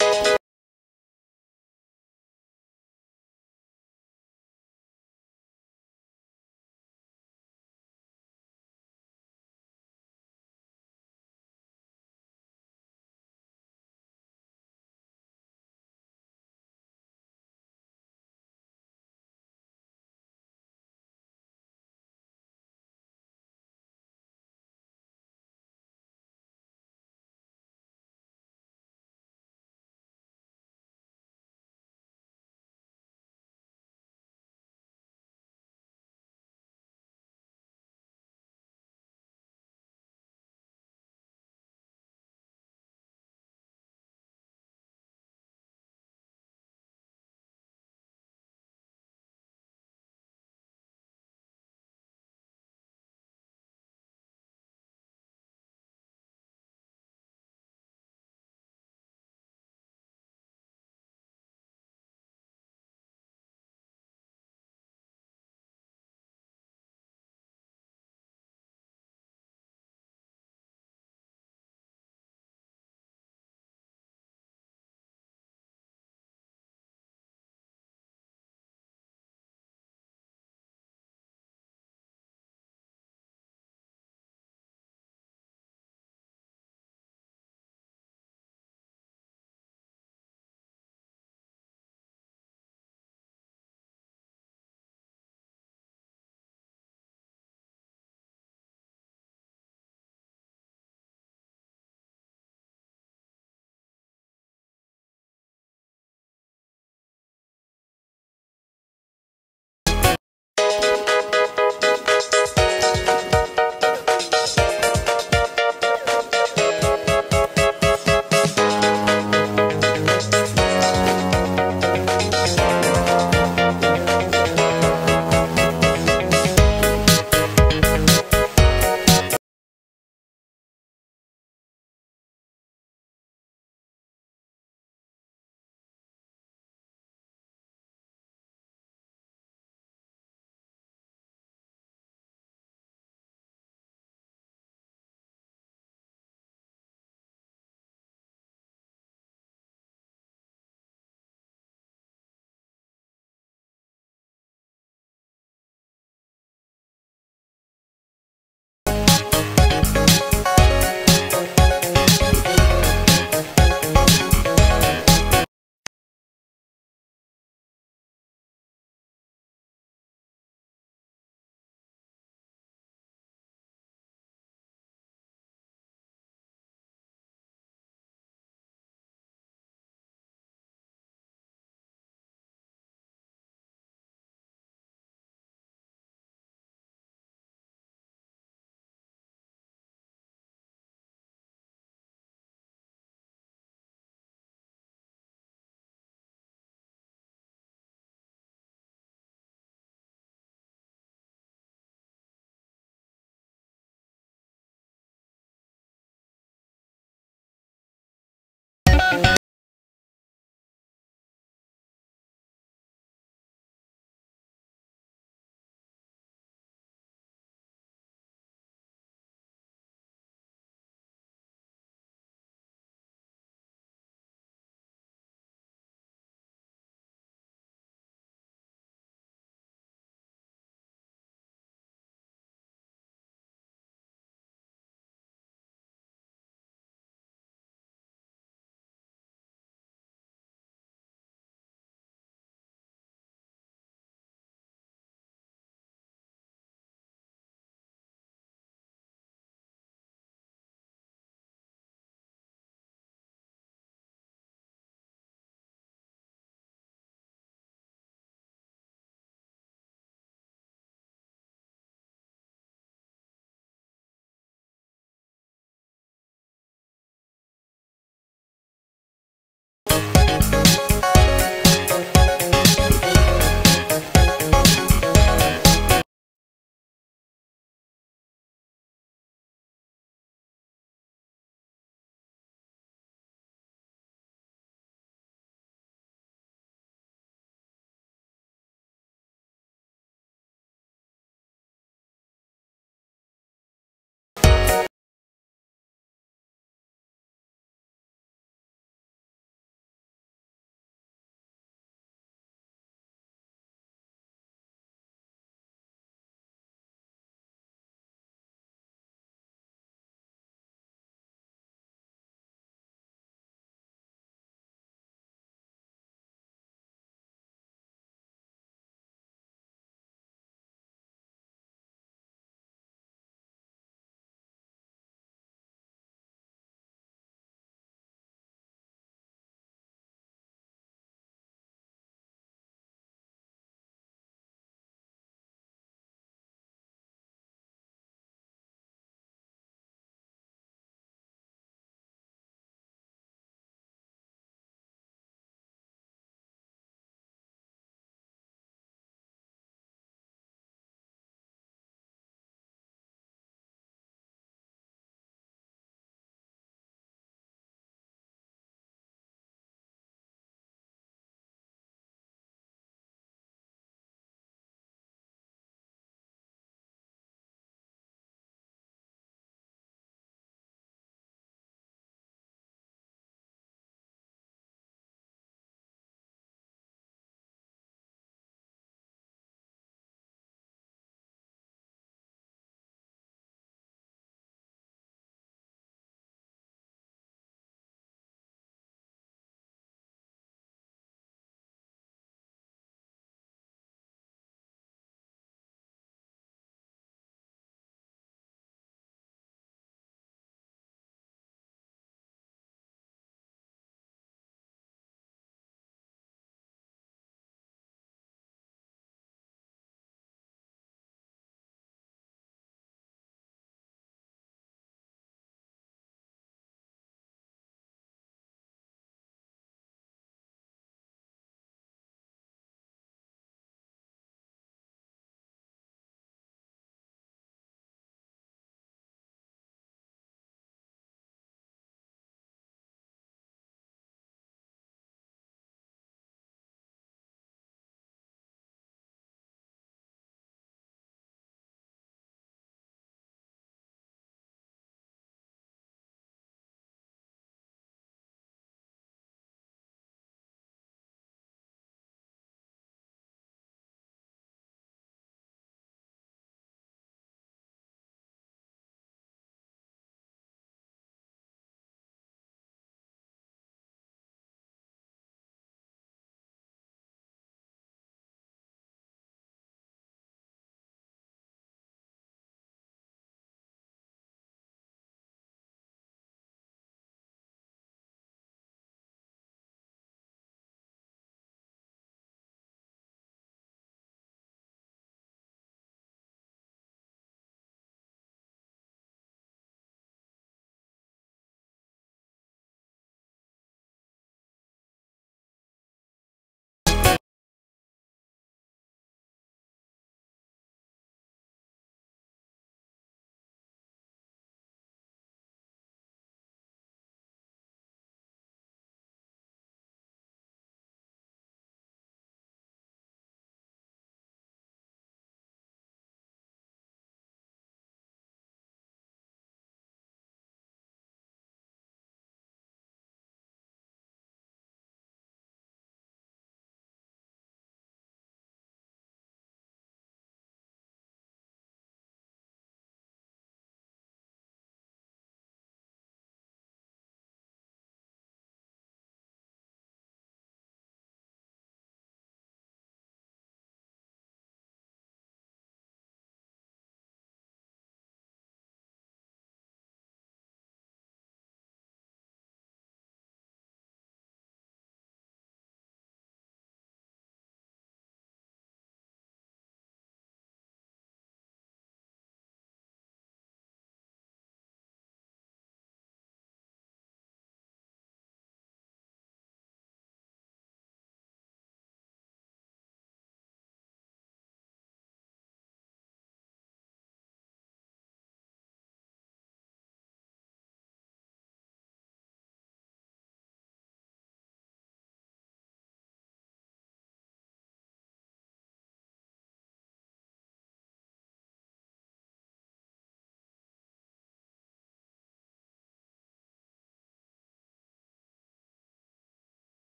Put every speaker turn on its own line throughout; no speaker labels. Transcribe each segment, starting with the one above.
thank you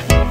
Thank